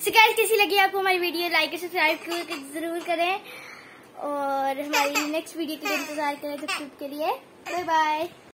शिकायत कैसी लगी आपको हमारी वीडियो लाइक और सब्सक्राइब ज़रूर करें। और हमारी नेक्स्ट वीडियो के लिए इंतज़ार करें तब के लिए। Bye bye